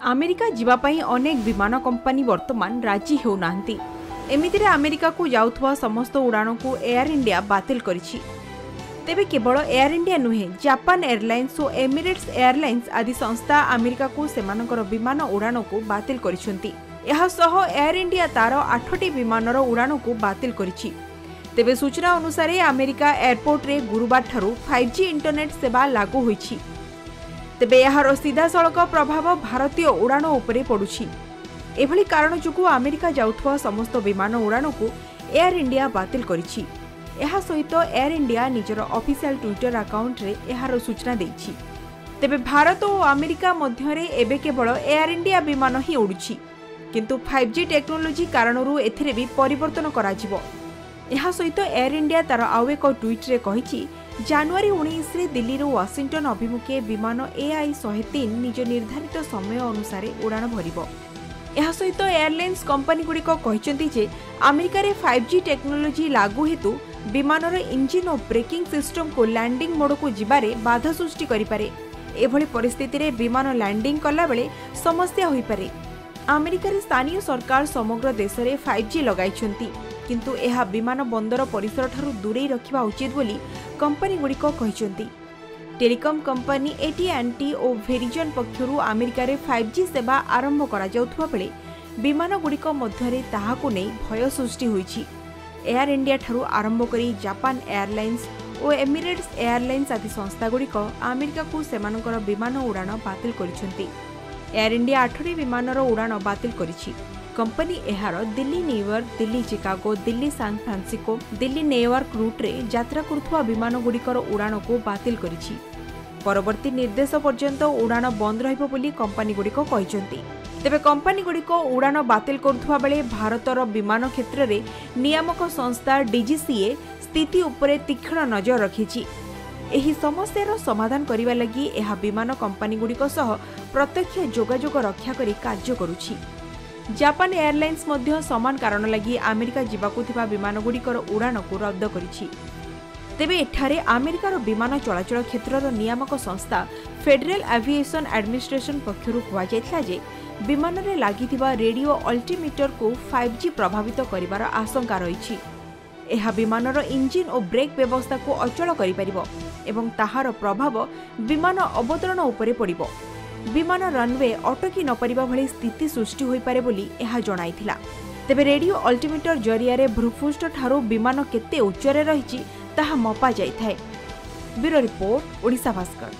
America ଯିବା ପାଇଁ ଅନେକ ବିମାନ କମ୍ପାନୀ ବର୍ତ୍ତମାନ ରାଜି ହେଉନାହାନ୍ତି ଏମିତିରେ ଆମେରିକାକୁ ଯାଉଥିବା ସମସ୍ତ ଉଡ଼ାଣକୁ ଏୟାର ଇଣ୍ଡିଆ ବାତିଲ କରିଛି ତେବେ କେବଳ ଏୟାର ଇଣ୍ଡିଆ ନୁହେଁ ଜାପାନ ଏୟାରଲାଇନ୍ସ ଓ ଏମିରେଟ୍ସ ଏୟାରଲାଇନ୍ସ ଆଦି ସଂସ୍ଥା ଆମେରିକାକୁ ସେମାନଙ୍କର ବିମାନ ଉଡ଼ାଣକୁ ବାତିଲ କରିଛନ୍ତି ଏହାସହ ଏୟାର ଇଣ୍ଡିଆ ତାର ଆଠଟି ବିମାନର ଉଡ଼ାଣକୁ ବାତିଲ କରିଛି ତେବେ ସୂଚନା ଅନୁସାରେ ଆମେରିକା ଏୟାରପୋର୍ଟରେ ଗୁରୁବାରଠାରୁ ଫାଇଭ୍ ଜି ଇଣ୍ଟରନେଟ୍ ସେବା ଲାଗୁ ହୋଇଛି ତେବେ ଏହାର ସିଧାସଳଖ ପ୍ରଭାବ ଭାରତୀୟ ଉଡ଼ାଣ ଉପରେ ପଡ଼ୁଛି। ଏଭଳି କାରଣ ଯୋଗୁଁ ଆମେରିକା ଯାଉଥିବା ସମସ୍ତ ବିମାନ ଉଡ଼ାଣକୁ ଏୟାର ଇଣ୍ଡିଆ ବାତିଲ କରିଛି। ଏହା ସହିତ ଏୟାର ଇଣ୍ଡିଆ ନିଜର ଅଫିସିଆଲ ଟ୍ୱିଟର ଆକାଉଣ୍ଟରେ ଏହାର ସୂଚନା ଦେଇଛି। ତେବେ ଭାରତ ଓ ଆମେରିକା ମଧ୍ୟରେ ଏବେ କେବଳ ଏୟାର ଇଣ୍ଡିଆ ବିମାନ ହିଁ ଉଡ଼ୁଛି। କିନ୍ତୁ ଫାଇଭ୍ ଜି ଟେକ୍ନୋଲୋଜି କାରଣରୁ ଏଥିରେ ବି ପରିବର୍ତ୍ତନ କରାଯିବ। ଏହା ସହିତ ଏୟାର ଇଣ୍ଡିଆ ତାର ଆଉ ଏକ ଟ୍ୱିଟ୍ରେ କହିଛି ଜାନୁଆରୀ ଉଣେଇଶରେ ଦିଲ୍ଲୀରୁ ୱାଶିଂଟନ ଅଭିମୁଖେ ବିମାନ ଏଆଇ ଶହେ ତିନି ନିଜ ନିର୍ଦ୍ଧାରିତ ସମୟ ଅନୁସାରେ ଉଡ଼ାଣ ଭରିବ ଏହା ସହିତ ଏୟାରଲାଇନ୍ସ କମ୍ପାନୀଗୁଡ଼ିକ କହିଛନ୍ତି ଯେ ଆମେରିକାରେ ଫାଇଭ୍ ଜି ଟେକ୍ନୋଲୋଜି ଲାଗୁ ହେତୁ ବିମାନର ଇଞ୍ଜିନ୍ ଓ ବ୍ରେକିଂ ସିଷ୍ଟମକୁ ଲ୍ୟାଣ୍ଡିଂ ମୋଡ଼କୁ ଯିବାରେ ବାଧା ସୃଷ୍ଟି କରିପାରେ। ଏଭଳି ପରିସ୍ଥିତିରେ ବିମାନ ଲ୍ୟାଣ୍ଡିଂ କଲାବେଳେ ସମସ୍ୟା ହୋଇପାରେ। ଆମେରିକାରେ ସ୍ଥାନୀୟ ସରକାର ସମଗ୍ର ଦେଶରେ ଫାଇଭ୍ ଜି ଲଗାଇଛନ୍ତି। କିନ୍ତୁ ଏହା ବିମାନ ବନ୍ଦର ପରିସରଠାରୁ ଦୂରେଇ ରଖିବା ଉଚିତ ବୋଲି କମ୍ପାନୀଗୁଡ଼ିକ କହିଛନ୍ତି। Telecom company AT and T Verizon ପକ୍ଷରୁ ଆମେରିକାରେ ଫାଇଭ୍ ଜି ସେବା ଆରମ୍ଭ କରାଯାଉଥିବା ବେଳେ ବିମାନଗୁଡ଼ିକ ମଧ୍ୟରେ ତାହାକୁ ନେଇ ଭୟ ସୃଷ୍ଟି ହୋଇଛି। ଏୟାର ଇଣ୍ଡିଆଠାରୁ ଆରମ୍ଭ କରି ଜାପାନ ଏୟାରଲାଇନ୍ସ ଓ ଏମିରେଟ୍ସ ଏୟାରଲାଇନ୍ସ ଆଦି ସଂସ୍ଥାଗୁଡ଼ିକ ଆମେରିକାକୁ ସେମାନଙ୍କର ବିମାନ ଉଡ଼ାଣ ବାତିଲ କରିଛନ୍ତି। ଏୟାର ଇଣ୍ଡିଆ ଆଠଟି ବିମାନର ଉଡ଼ାଣ ବାତିଲ କରିଛି। କମ୍ପାନୀ ଏହାର Delhi New York Delhi Chicago Delhi San Francisco Delhi Newark ରୁଟ୍ରେ ଯାତ୍ରା କରୁଥିବା ବିମାନଗୁଡ଼ିକର ଉଡ଼ାଣକୁ ବାତିଲ କରିଛି ପରବର୍ତ୍ତୀ ନିର୍ଦ୍ଦେଶ ପର୍ଯ୍ୟନ୍ତ ଉଡ଼ାଣ ବନ୍ଦ ରହିବ ବୋଲି କମ୍ପାନୀଗୁଡ଼ିକ କହିଛନ୍ତି ତେବେ କମ୍ପାନୀଗୁଡ଼ିକ ଉଡ଼ାଣ ବାତିଲ କରୁଥିବା ବେଳେ ଭାରତର ବିମାନ କ୍ଷେତ୍ରରେ ନିୟାମକ ସଂସ୍ଥା ଡିଜିସିଏ ସ୍ଥିତି ଉପରେ ତୀକ୍ଷ୍ଣ ନଜର ରଖିଛି ଏହି ସମସ୍ୟାର ସମାଧାନ କରିବା ଲାଗି ଏହା ବିମାନ କମ୍ପାନୀଗୁଡ଼ିକ ସହ ପ୍ରତ୍ୟକ୍ଷ ଯୋଗାଯୋଗ ରକ୍ଷା କରି କାର୍ଯ୍ୟ କରୁଛି ଜାପାନ ଏୟାରଲାଇନ୍ସ ମଧ୍ୟ ସମାନ କାରଣ ଲାଗି ଆମେରିକା ଯିବାକୁ ଥିବା ବିମାନଗୁଡ଼ିକର ଉଡ଼ାଣକୁ ରଦ୍ଦ କରିଛି। ତେବେ ଏଠାରେ ଆମେରିକାର ବିମାନ ଚଳାଚଳ କ୍ଷେତ୍ରର ନିୟାମକ ସଂସ୍ଥା ଫେଡେରାଲ ଆଭିଏସନ୍ ଆଡମିନିଷ୍ଟ୍ରେସନ ପକ୍ଷରୁ କୁହାଯାଇଥିଲା ଯେ ବିମାନରେ ଲାଗିଥିବା ରେଡିଓ ଅଲ୍ଟିମିଟରକୁ ଫାଇଭ୍ ଜି ପ୍ରଭାବିତ କରିବାର ଆଶଙ୍କା ରହିଛି। ଏହା ବିମାନର ଇଞ୍ଜିନ୍ ଓ ବ୍ରେକ୍ ବ୍ୟବସ୍ଥାକୁ ଅଚଳ କରିପାରିବ ଏବଂ ତାହାର ପ୍ରଭାବ ବିମାନ ଅବତରଣ ଉପରେ ପଡ଼ିବ। ବିମାନ ରନ୍ୱେ ଅଟକି ନପାରିବା ଭଳି ସ୍ଥିତି ସୃଷ୍ଟି ହୋଇପାରେ ବୋଲି ଏହା ଜଣାଇଥିଲା। ତେବେ ରେଡିଓ ଅଲ୍ଟିମିଟର ଜରିଆରେ ଭୂପୃଷ୍ଠଠାରୁ ବିମାନ କେତେ ଉଚ୍ଚରେ ରହିଛି ତାହା ମପା ଯାଇଥାଏ ବ୍ୟୁରୋ ରିପୋର୍ଟ ଓଡ଼ିଶା ଭାସ୍କର।